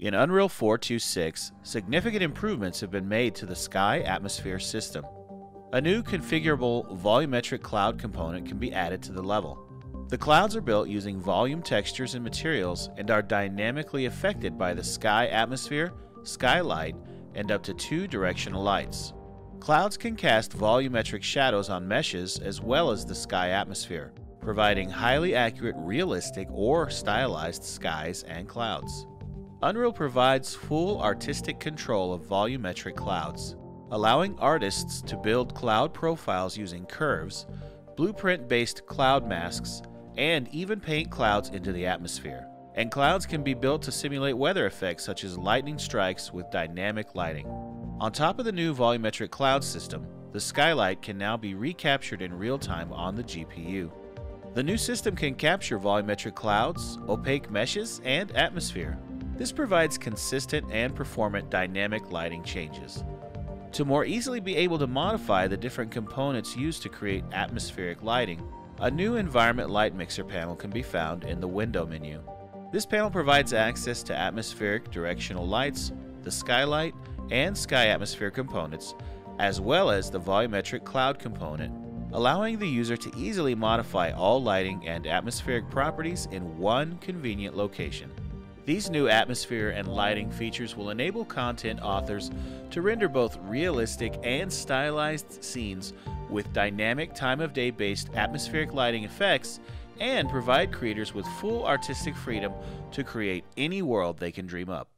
In Unreal 426, significant improvements have been made to the sky atmosphere system. A new configurable volumetric cloud component can be added to the level. The clouds are built using volume textures and materials and are dynamically affected by the sky atmosphere, skylight, and up to two directional lights. Clouds can cast volumetric shadows on meshes as well as the sky atmosphere, providing highly accurate, realistic, or stylized skies and clouds. Unreal provides full artistic control of volumetric clouds, allowing artists to build cloud profiles using curves, blueprint based cloud masks, and even paint clouds into the atmosphere. And clouds can be built to simulate weather effects such as lightning strikes with dynamic lighting. On top of the new volumetric cloud system, the skylight can now be recaptured in real time on the GPU. The new system can capture volumetric clouds, opaque meshes, and atmosphere. This provides consistent and performant dynamic lighting changes. To more easily be able to modify the different components used to create atmospheric lighting, a new environment light mixer panel can be found in the window menu. This panel provides access to atmospheric directional lights, the skylight, and sky atmosphere components, as well as the volumetric cloud component, allowing the user to easily modify all lighting and atmospheric properties in one convenient location. These new atmosphere and lighting features will enable content authors to render both realistic and stylized scenes with dynamic time of day based atmospheric lighting effects and provide creators with full artistic freedom to create any world they can dream up.